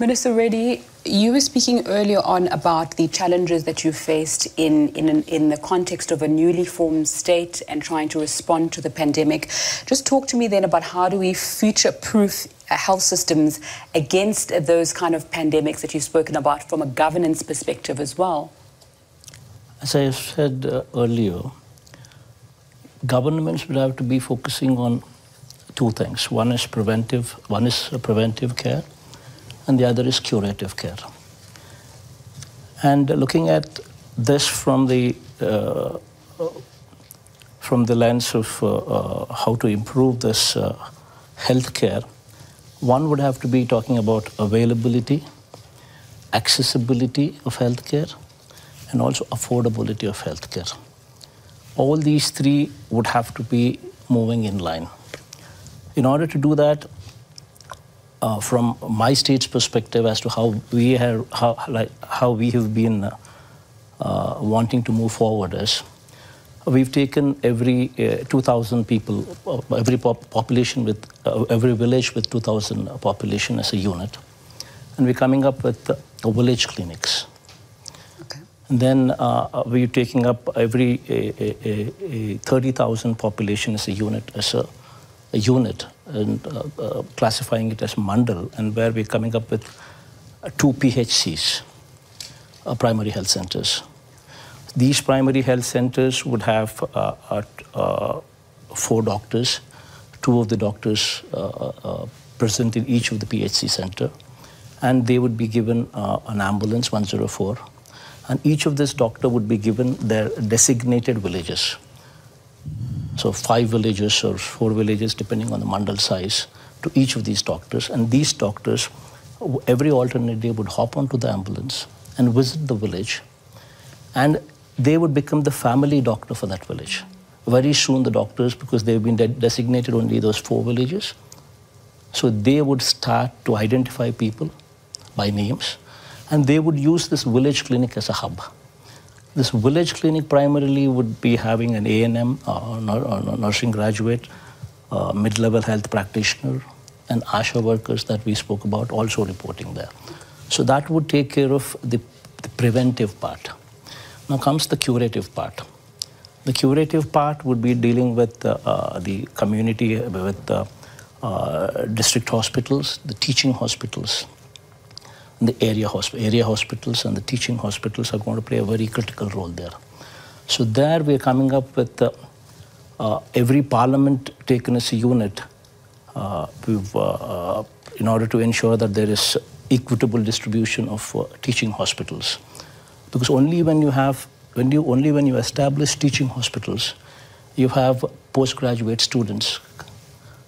Minister Reddy, you were speaking earlier on about the challenges that you faced in, in, an, in the context of a newly formed state and trying to respond to the pandemic. Just talk to me then about how do we future-proof health systems against those kind of pandemics that you've spoken about from a governance perspective as well? As I said uh, earlier, governments would have to be focusing on two things. One is preventive, one is preventive care, and the other is curative care. And looking at this from the uh, from the lens of uh, uh, how to improve this uh, healthcare, one would have to be talking about availability, accessibility of healthcare, and also affordability of healthcare. All these three would have to be moving in line. In order to do that, uh, from my state's perspective as to how we have how like how we have been uh, uh, wanting to move forward is we've taken every uh, 2,000 people, uh, every pop population with uh, every village with 2,000 population as a unit, and we're coming up with village clinics. Okay. And then we're taking up every 30,000 population as a unit as a, a unit and uh, uh, classifying it as mandal, and where we're coming up with uh, two PHCs, primary health centers. These primary health centers would have uh, uh, uh, four doctors, two of the doctors present in each of the PHC center, and they would be given an ambulance 104 and each of this doctor would be given their designated villages. So five villages or four villages, depending on the mandal size, to each of these doctors. And these doctors, every alternate day, would hop onto the ambulance and visit the village. And they would become the family doctor for that village. Very soon, the doctors, because they've been de designated only those four villages, so they would start to identify people by names, and they would use this village clinic as a hub. This village clinic primarily would be having an ANM, uh, nursing graduate, uh, mid-level health practitioner, and ASHA workers that we spoke about also reporting there. So that would take care of the, the preventive part. Now comes the curative part. The curative part would be dealing with uh, uh, the community, with uh, district hospitals, the teaching hospitals, the area, hosp area hospitals and the teaching hospitals are going to play a very critical role there. So there we're coming up with uh, uh, every parliament taken as a unit uh, uh, uh in order to ensure that there is equitable distribution of teaching hospitals. Because only when you have, when you, only when you establish teaching hospitals, you have postgraduate students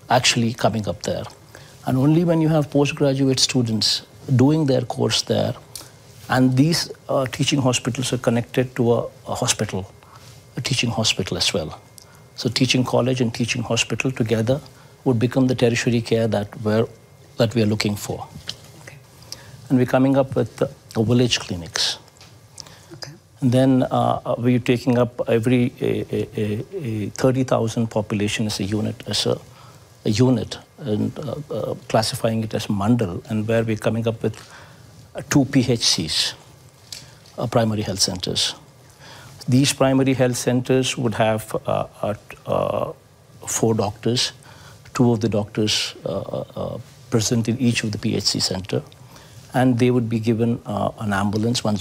actually coming up there. And only when you have postgraduate students doing their course there. And these uh, teaching hospitals are connected to a, a, hospital, a teaching hospital as well. So teaching college and teaching hospital together would become the tertiary care that we're, that we are looking for. Okay. And we're coming up with uh, village clinics. Okay. And then uh, we're taking up every 30,000 population as a unit, as a, a unit and uh, uh, classifying it as mandal, and where we're coming up with two PHCs, uh, primary health centers. These primary health centers would have uh, uh, uh, four doctors, two of the doctors present in each of the PHC center, and they would be given an ambulance, one